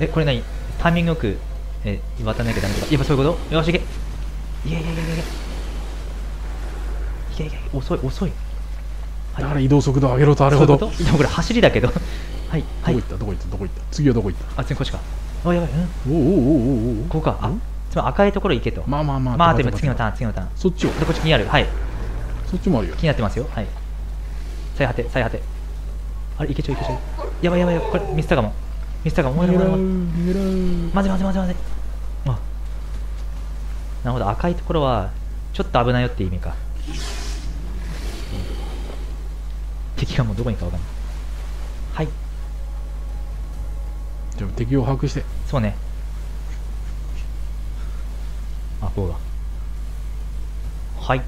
え、これ何？タイミングよく、え、渡らなきゃダメだ。やっぱそういうこと？よし、いけ。いやいやいやいやいや。いやいや、遅い、遅い。はい、だから移動速度上げろとあれほど。ういうここれ走りだけど。はい、どこ行った？どこ行った？どこ行った？次はどこ行った？あ、次こっちか。あ、やばい。うん、おおおおおおここか。あ、つまり赤いところ行けと。まあまあまあ。まあ、でも次のターン、次のターン。そっちを。で、こっち気になる？はい。そっちもあるよ。気になってますよ。はい。最果て、最果て。あれ、行けちゃういけちゃう。やばいやばいやばい。これ、ミスったかも。ミスったかも。逃げろ逃げろまぜまぜまぜまぜあ。なるほど。赤いところはちょっと危ないよって意味か。敵がもうどこにいるか分かんない。はい。じゃあ敵を把握して。そうね。あこうだ。はい。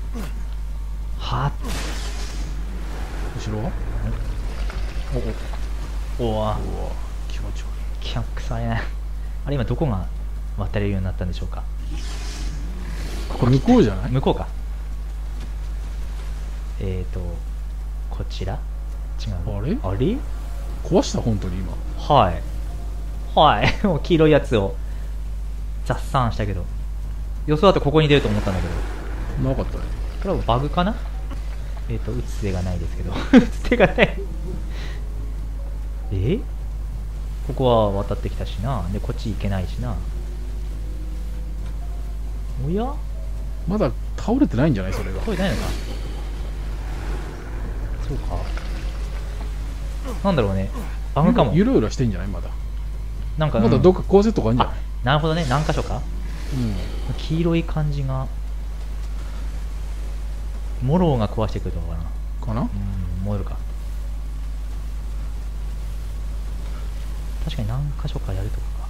は後ろは？おおおわうわ気持ち悪キャンク あれ今どこが渡れるようになったんでしょうか？いこれ向こうじゃない？向こうか。えーとこちら？違う。あれ？あれ？壊した本当に今？はい。はい。もう黄色いやつを雑散したけど。予想だとここに出ると思ったんだけど。なかったね。これはバグかな？えっ、と打つ手がないですけど。打つ手がない。え？ここは渡ってきたしな。でこっち行けないしな。おや？まだ倒れてないんじゃない？それが。声ないのか。そうか。なんだろうね。バグかも。ゆらゆらしてんじゃない？まだ。なんか、まだうんどっか構成とかあるんじゃない？なるほどね。何箇所か？うん。黄色い感じがモローが壊してくるとかな。かな？うん燃えるか確かに何箇所かやるとかか。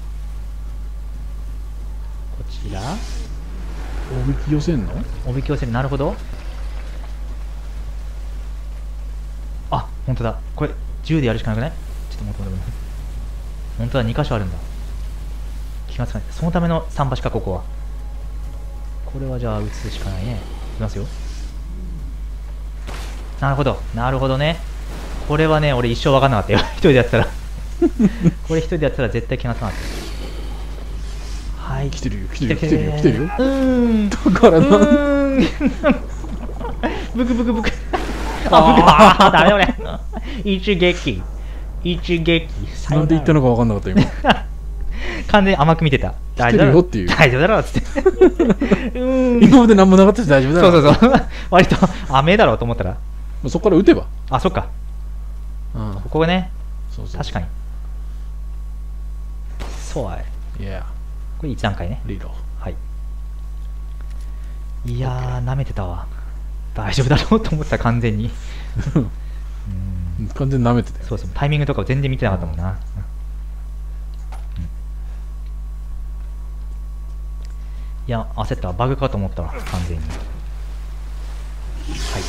こちら。おびき寄せんの？おびき寄せる。なるほど。あ本当だ。これ10でやるしかなくない？ちょっともっともっともっと本当だ2箇所あるんだ。気がつかないそのための桟橋かここは。これはじゃあ打つしかないね。いきますよ。なるほど。なるほどね。これはね俺一生分かんなかったよ。一人でやってたら これ一人でやってたら絶対気がつかなかったはい。来てるよ来てるよ来てるよ来てる。よ。うーん。だからな。うーん。ブクブクブク。あブク。あーダメ俺。一撃。一撃。なんで言ったのか分かんなかった今。完全に甘く見てた。大来てるよっていう。大丈夫だろっつって。うーん。今まで何もなかったし大丈夫だそうろそうそう。割と雨だろうと思ったら。そこから撃てば。あそっか。うん。ここね。そうそう。確かにそうはいいやこれ1段階ね。リード。はい。いやー舐めてたわ。大丈夫だろうと思った完全に。う ん完全に舐めてたよ。そうそう。タイミングとか全然見てなかったもんな、うん。いや焦ったバグかと思ったわ。完全に。はい。い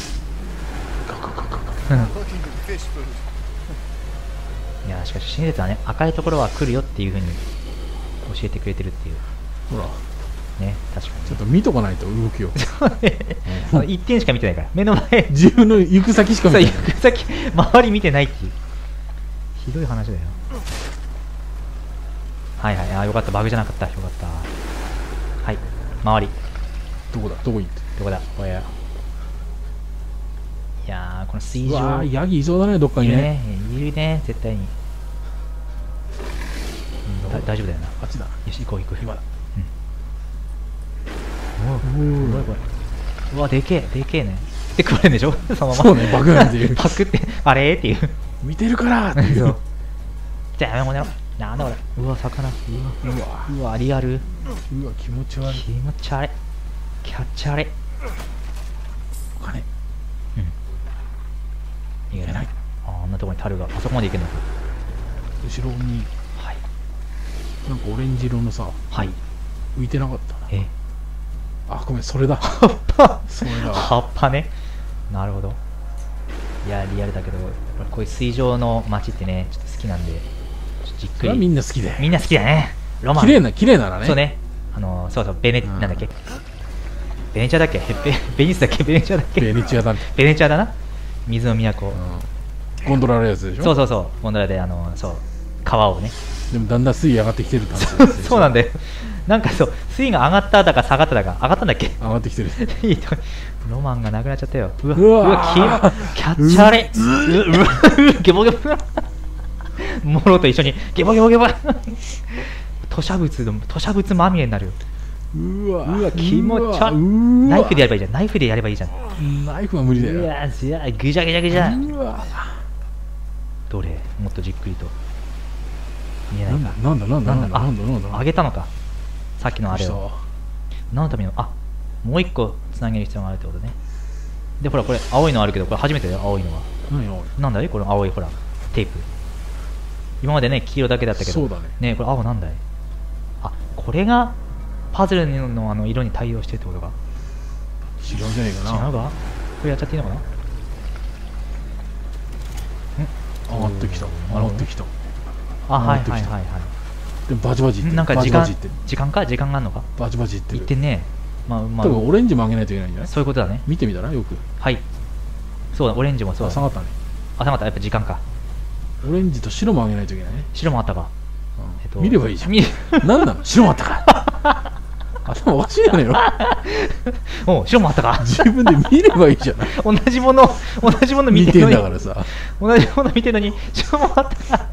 やしかし親切はね赤いところは来るよっていうふうに教えてくれてるっていう。ほら。ね確かちょっと見とかないと動きをにあの1点しか見てないから。目の前。自分の行く先しか見てない。行く先。周り見てないっていう。ひどい話だよ。はいはい。あよかった。バグじゃなかった。よかった。はい。周り。どこだ？どこ行ってどこだ？これ。いやーこの水う上ヤギいそうだねどっかにね。いるね。いるね絶対に、大丈夫だよな。あっちだ。よし行こう行こう今だ。うわお怖いお怖いうわでけえ。でけえね。で食われるんでしょ？そのまま。そうねバグーンっていう。パクってあれっていう。見てるからっていそう。う じゃあやめろやめろなんだこれ。うわ魚。うわ。うわリアル。うわ気持ち悪い。気持ち悪い。キャッチ悪い。お金。逃げけない。ああんなとこに樽が。あそこまで行けるのか。後ろにはいなんかオレンジ色のさはい。浮いてなかったな。えあごめんそれだ。葉っぱ。それだ。わ葉っぱね。なるほど。いやリアルだけどこういう水上の街ってねちょっと好きなんでじっくそれはみりんな好きで。みんな好きだね。ロマン。綺麗な綺麗ならね。そうね。あのそうそうベネ、うん。なんだっけ。ベネチアだっけ？ベベニスだっけ？ベネチアだっけ？ベネチアだね。ベネチアだな。水の都、うん。ゴンドラのやつでしょ？そうそうそう。ゴンドラであのそう。川をねでもだんだん水位上がってきてるって話ですそうなんだよ。なんかそう水位が上がっただか下がっただか上がったんだっけ？上がってきてる。いいと。ロマンがなくなっちゃったよ。うわうわキモキャッチャーレ。ううわゲボゲボ。モロと一緒に。ゲボゲボゲボ。吐砂物の吐砂物まみれになるよ。うわうわ気持ち悪い。ナイフでやればいいじゃん。ナイフでやればいいじゃん。ナイフは無理だうよわじゃあぐじゃぐじゃぐじゃ。どれ？もっとじっくりと見えないか。なんだなんだなんだなんだあなんだあげたのか。さっきのあれを。何のためのあもう一個つなげる必要があるってことね。でほらこれ青いのあるけどこれ初めてだよ青いのは。なんだい？これ青いほらテープ。今までね黄色だけだったけど。そうだね。これ青なんだい？あこれがパズルのあの色に対応してるってことか。違うんじゃねえかな。違うか？これやっちゃっていいのかな？上がってきた。上がってきたあはい上がってきた。はいはいはでもバチバチなんか時間時間か？時間があるのか？バチバチいってる。言ってんねまあま多分あオレンジも上げないといけないんじゃない？そういうことだね。見てみたら？よく。はい。そうだオレンジもそうだ。あ下がったね。あ下がった。やっぱ時間か。オレンジと白も上げないといけないね。白もあったか。うん。えっと見ればいいじゃん。見なの？白もあったか。頭おかしいじゃねえの？おう白もあったか。自分で見ればいいじゃない。同じもの同じもの見見てるのに。だからさ。同じもの見てるのに白もあったか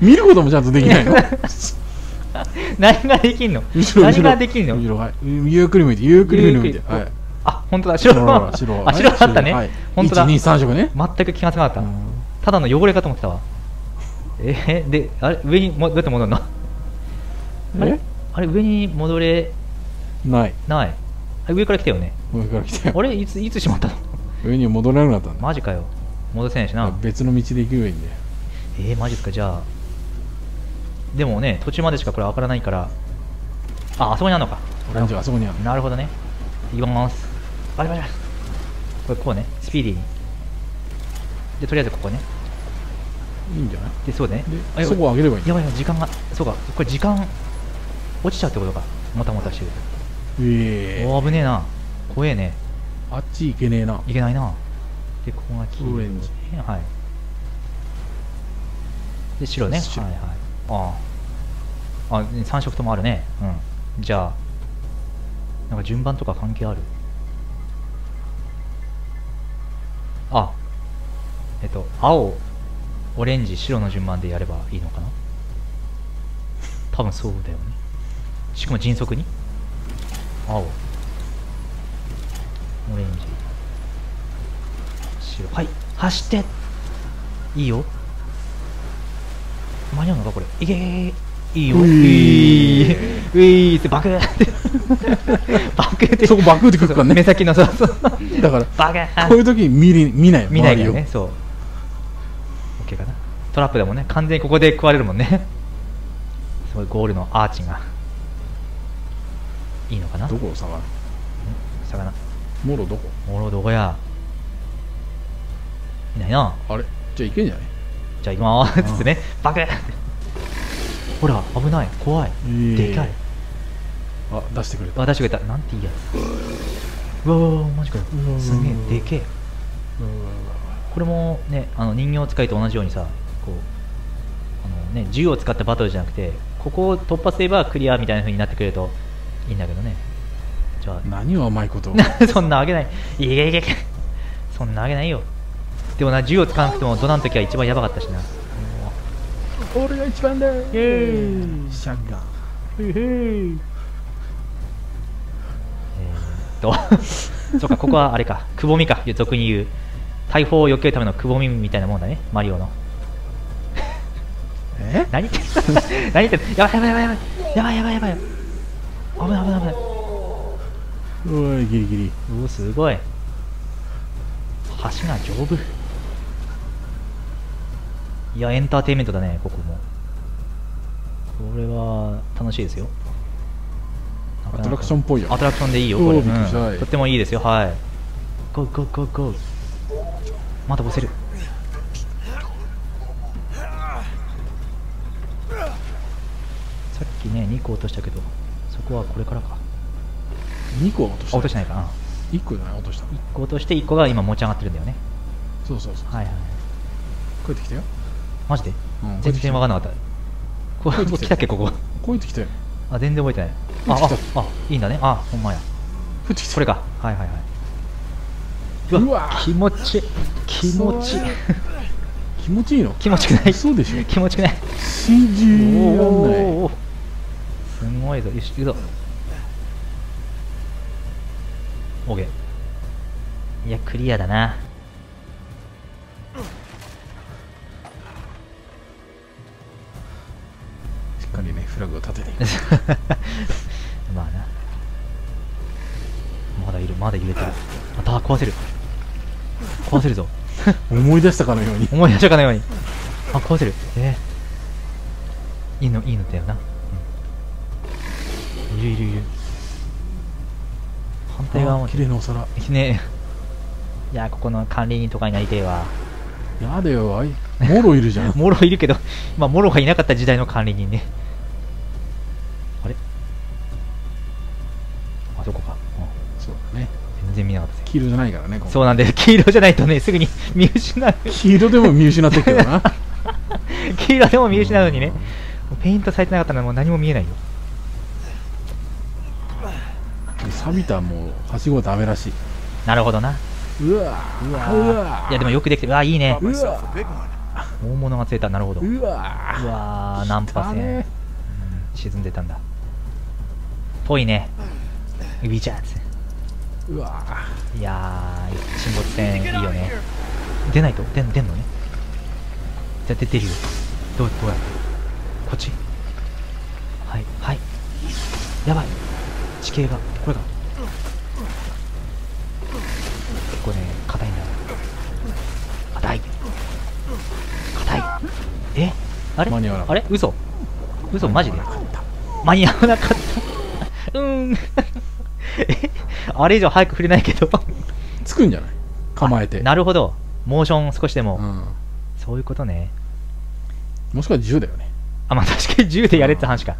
見ることもちゃんとできないの。何ができんの？何ができんの？ゆっくり向いてゆっくり向いて。はい。あ本当だ。白ほらほら白あ白あったね、はい。本当だ。1 2 3色ね。全く気がつかなかった、うん。ただの汚れかと思ってたわ。えー、であれ上にもどうやって戻るの？あれ？え？あれ上に戻れ？ない。ない。上から来たよね。上から来てあれ？いついつしまったの？上に戻れなくなったんだ。マジかよ。戻せないしな。別の道で行けばいいんだよえー、マジっすか。じゃあでもね途中までしかこれ分からないから。ああそこにあるのか。オレンジがあそこにある。なるほどね。いきます。バリバリこれこうね。スピーディーに。でとりあえずここね。いいんじゃない？でそうだね。あでそこを上げればいいやばい時間が。そうか。これ時間落ちちゃうってことか。もたもたしてる。ええ。おー危ねえな。怖えね。あっち行けねえな。いけないな。でここが黄色オレンジ。はい。で白ね。白。はいはいああ。あ3色ともあるね。うん。じゃあなんか順番とか関係ある？あ。えっと青オレンジ白の順番でやればいいのかな？多分そうだよね。しかも迅速に？青。オレンジ。白。はい。走って。いいよ。間に合うのかこれ。いけいけいよ。うういい。ーういーってバクってバクって。そこバクってくるからね。目先のそうそう。だからバカこういう時に見り見ない見ないから周りをね。そう。OK かな。トラップでもね完全にここで食われるもんね。すごいゴールのアーチが。いいのかな？どこを下がる魚もろどこ？おろどこや？いないな。あれ？じゃあ行けんじゃない？じゃあ行きまーす。つってねバクッ。ほら危ない。怖い、でかい。あ出してくれた。あ出してくれた。なんていいやつ。うわマジかよ。すんげえ。でけえ。これもねあの人形使いと同じようにさこうあのね銃を使ったバトルじゃなくてここを突破すればクリアみたいな風になってくれるといいんだけどね。じゃ何を甘いこと そんなわけない。いけいけいけ。そんなわけないよでもな銃を使わなくてもドナの時は一番やばかったしな。俺が一番だよ。イエーイ。シャンガー。っと。そうかここはあれか。くぼみか。俗に言う。大砲を避けるためのくぼみみたいなもんだね。マリオの。え？何？言って何言って？やばいやばいやばい。やばいやばいやばい。危ない危ない危ない。おいギリギリ。うおすごい。橋が丈夫いやエンターテインメントだねここも。これは楽しいですよ。アトラクションっぽいよ。アトラクションでいいよこれ、うん。とってもいいですよはい。ゴーゴーゴーゴーまだ押せる。さっきね2個落としたけどそこはこれからか。2個は落とあした？落としてないか。な1個じゃない？落とした。1個落として1個が今持ち上がってるんだよね。そうそうそう。はいはい。帰ってきたよマジで？うん。全然分かんなかった。ここ来たっけ？ここ。こうやってきたよ。あ全然覚えてない。あああいいんだね。あほんまや。降ってきたこれか。はいはいはい。ううわ。気持ちいい気持ち。いい気持ちいいの？気持ちくない？そうでしょ。気持ちくない？CG やんない。すごいぞ。よし行くぞ。OK いやクリアだな まあな。まだいるまだ揺れてる。また壊せる。壊せるぞ。思い出したかのように。思い出したかのように。あ壊せる。えー、いいのいいのだよな、うん、いるいるいる。反対側もあ綺麗なお皿。ね。いやここの管理人とかになりてえわやだよあいもろいるじゃん。モロいるけどまあモロがいなかった時代の管理人ね黄色じゃないからねそうなんです黄色じゃないとねすぐに 見失う。黄色でも見失ってるけどな。黄色でも見失うのにね。もうペイントされてなかったらもう何も見えないよ。錆びたもうはしごはダメらしい。なるほどな。うわうわうわいやでもよくできてる。うわいいね.大物が釣れた。なるほど。ううわわーナンパ船、うん、沈んでたんだ。ぽいね。ウィジャーズうわいやー沈没船いいよね.出ないと出ん出んのね。じゃあ出てるよ。どうどうやって？こっち？はいはい。やばい。地形がこれが結構ね硬いんだ。硬い。硬い。え？あれ？間に合わなかあれ？嘘。嘘マジで？間に合わなかった。うーん。え あれ以上早く触れないけど。たつくんじゃない？構えて。あなるほど。モーション少しでも、うん。そういうことね。もしくは銃だよね。あまあ確かに銃でやれって話か